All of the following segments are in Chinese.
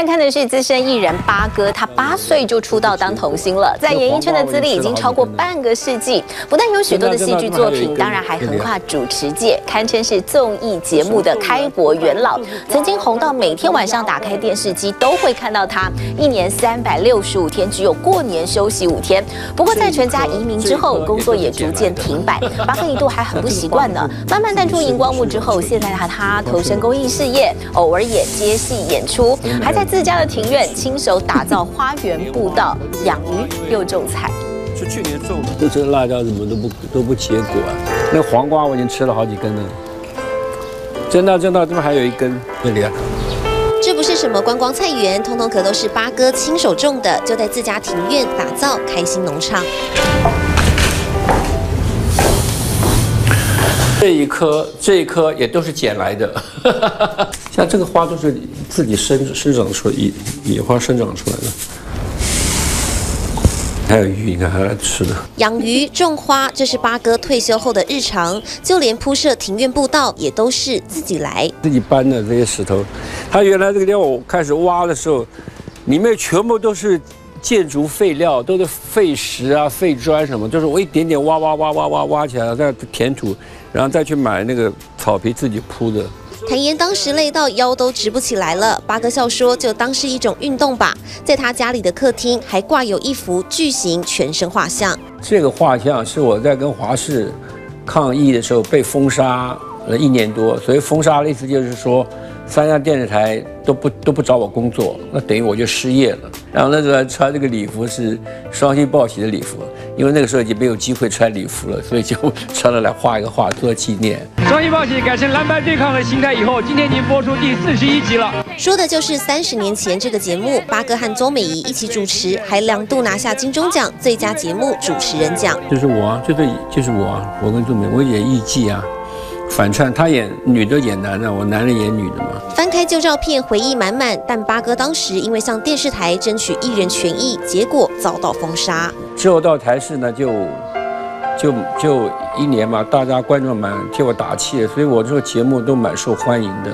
来看的是资深艺人八哥，他八岁就出道当童星了，在演艺圈的资历已经超过半个世纪。不但有许多的戏剧作品，当然还横跨主持界，堪称是综艺节目的开国元老。曾经红到每天晚上打开电视机都会看到他，一年三百六十五天，只有过年休息五天。不过在全家移民之后，工作也逐渐停摆，八哥一度还很不习惯呢。慢慢淡出荧光幕之后，现在他他投身公益事业，偶尔也接戏演出，还在自家的庭院亲手打造花园步道，养鱼又种菜。是去年种的，这辣椒怎么都不都不结果啊？那黄瓜我已经吃了好几根了，真的真的，这边还有一根，这里啊。这不是什么观光菜园，通通可都是八哥亲手种的，就在自家庭院打造开心农场。这一颗，这一颗也都是捡来的，像这个花都是自己生生长出野野花生长出来的。还有鱼，你看还来吃的。养鱼、种花，这是八哥退休后的日常，就连铺设庭院步道也都是自己来，自己搬的这些石头。他原来这个地方我开始挖的时候，里面全部都是建筑废料，都是废石啊、废砖什么，就是我一点点挖挖挖挖挖挖起来，再填土。然后再去买那个草皮自己铺的。坦言当时累到腰都直不起来了，八哥笑说就当是一种运动吧。在他家里的客厅还挂有一幅巨型全身画像。这个画像是我在跟华视抗议的时候被封杀了一年多，所以封杀的意思就是说。三家电视台都不都不找我工作，那等于我就失业了。然后那时候穿这个礼服是双星报喜的礼服，因为那个时候已经没有机会穿礼服了，所以就穿了来画一个画做纪念。双星报喜改成蓝白对抗的心态以后，今天已经播出第四十一集了。说的就是三十年前这个节目，八哥和周美仪一起主持，还两度拿下金钟奖最佳节目主持人奖。就是我啊，就是就是我啊，我跟邹美，我演艺伎啊。反串，他演女的演男的，我男人演女的嘛。翻开旧照片，回忆满满。但八哥当时因为向电视台争取艺人权益，结果遭到封杀。之后到台视呢，就就就一年嘛，大家观众蛮替我打气，所以我这个节目都蛮受欢迎的，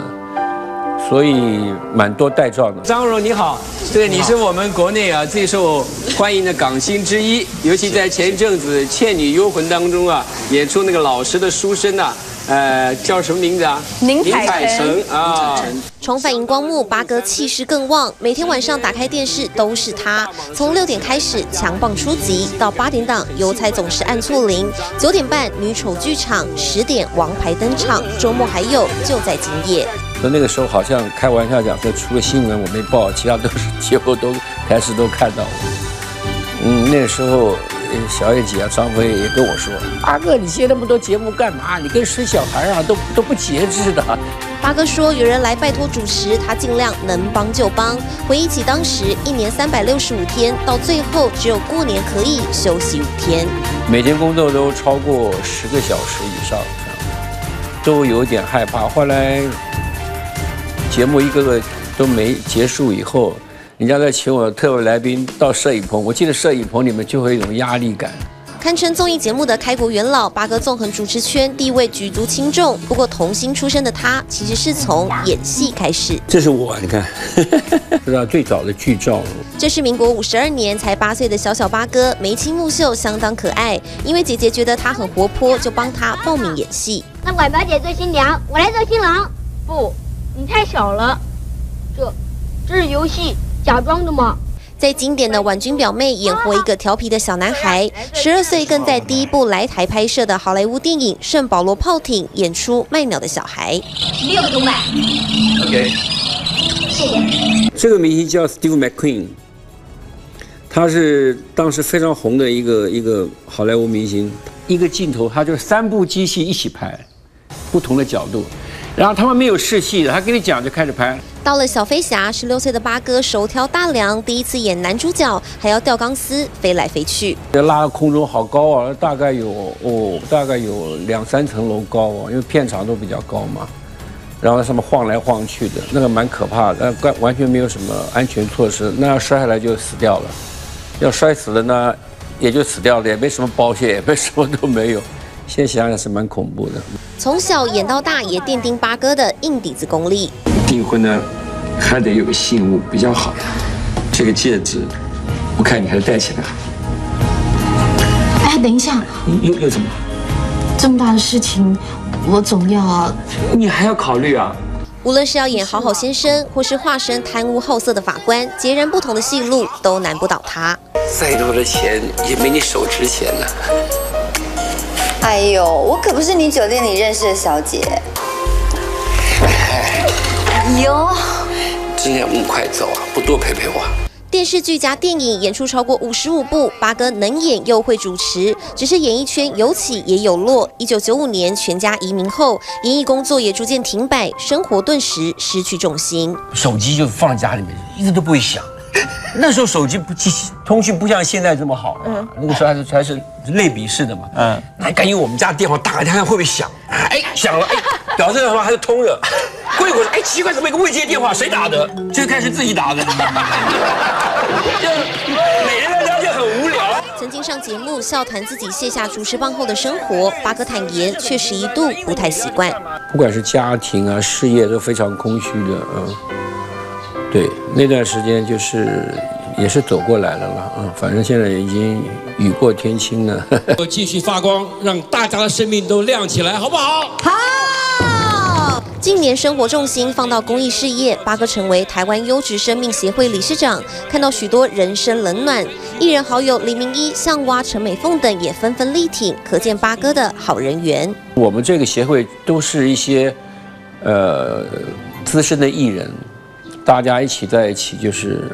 所以蛮多带状的。张荣你好，对，你是我们国内啊最受欢迎的港星之一，尤其在前一阵子《倩女幽魂》当中啊，演出那个老师的书生呐。呃，叫什么名字啊？宁采臣啊！重返荧光幕，八哥气势更旺。每天晚上打开电视都是他。从六点开始强棒出击，到八点档邮差总是按错铃，九点半女丑剧场，十点王牌登场，周末还有就在今夜。那那个时候好像开玩笑讲说，除了新闻我没报，其他都是几乎都开始都看到了。嗯，那时候。小野姐啊，张辉也跟我说：“八哥，你接那么多节目干嘛？你跟生小孩啊，都都不节制的。”八哥说：“有人来拜托主持，他尽量能帮就帮。”回忆起当时一年三百六十五天，到最后只有过年可以休息五天，每天工作都超过十个小时以上，都有点害怕。后来节目一个个都没结束以后。人家在请我特别来宾到摄影棚，我进了摄影棚里面就会有一种压力感。堪称综艺节目的开国元老，八哥纵横主持圈地位举足轻重。不过童星出身的他，其实是从演戏开始。这是我，你看，这是他最早的剧照。这是民国五十二年才八岁的小小八哥，眉清目秀，相当可爱。因为姐姐觉得他很活泼，就帮他报名演戏。那拐表姐做新娘，我来做新郎。不，你太小了。这，这是游戏。假装的吗？在经典的婉君表妹演活一个调皮的小男孩，十二岁更在第一部来台拍摄的好莱坞电影《圣保罗炮艇》演出卖鸟的小孩。六个钟摆。OK，谢谢。这个明星叫 Steve McQueen，他是当时非常红的一个一个好莱坞明星。一个镜头，他就三部机器一起拍，不同的角度。然后他们没有试戏的，他跟你讲就开始拍。到了小飞侠，十六岁的八哥手挑大梁，第一次演男主角，还要吊钢丝飞来飞去。这拉到空中好高啊，大概有哦，大概有两三层楼高哦，因为片场都比较高嘛。然后在上面晃来晃去的，那个蛮可怕的，完完全没有什么安全措施，那要摔下来就死掉了。要摔死了呢，也就死掉了，也没什么保险，也没什么都没有。现在想想是蛮恐怖的。从小演到大，也奠定八哥的硬底子功力。订婚呢，还得有个信物比较好。这个戒指，我看你还是戴起来。哎，等一下，又又怎么？这么大的事情，我总要……你还要考虑啊？无论是要演好好先生，或是化身贪污好色的法官，截然不同的戏路都难不倒他。再多的钱也没你手值钱呢。哎呦，我可不是你酒店里认识的小姐。哎呦，今天我们快走啊，不多陪陪我。电视剧加电影演出超过五十五部，八哥能演又会主持，只是演艺圈有起也有落。一九九五年全家移民后，演艺工作也逐渐停摆，生活顿时失去重心。手机就放在家里面，一直都不会响。那时候手机不通讯不像现在这么好嘛，那个时候还是还是类比式的嘛。嗯，那敢用我们家电话打开看会不会响？哎，响了，哎，表示什么？还是通着。过一会儿，哎，奇怪，怎么一个未接电话？谁打的？就开始自己打的。就每天在家就很无聊。曾经上节目笑谈自己卸下主持棒后的生活，八哥坦言确实一度不太习惯。不管是家庭啊、事业都非常空虚的，嗯，对，那段时间就是也是走过来了了，啊，反正现在已经雨过天晴了。我继续发光，让大家的生命都亮起来，好不好？好。近年生活重心放到公益事业，八哥成为台湾优质生命协会理事长，看到许多人生冷暖，艺人好友李明一、向蛙、陈美凤等也纷纷力挺，可见八哥的好人缘。我们这个协会都是一些呃资深的艺人，大家一起在一起，就是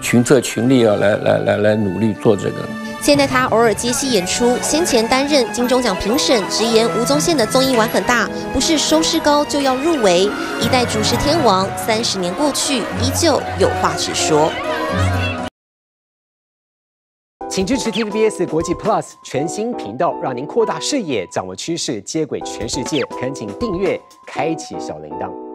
群策群力啊，来来来来努力做这个。现在他偶尔接戏演出，先前担任金钟奖评审，直言吴宗宪的综艺玩很大，不是收视高就要入围。一代主持天王，三十年过去，依旧有话直说。请支持 TVBS 国际 Plus 全新频道，让您扩大视野，掌握趋势，接轨全世界。恳请订阅，开启小铃铛。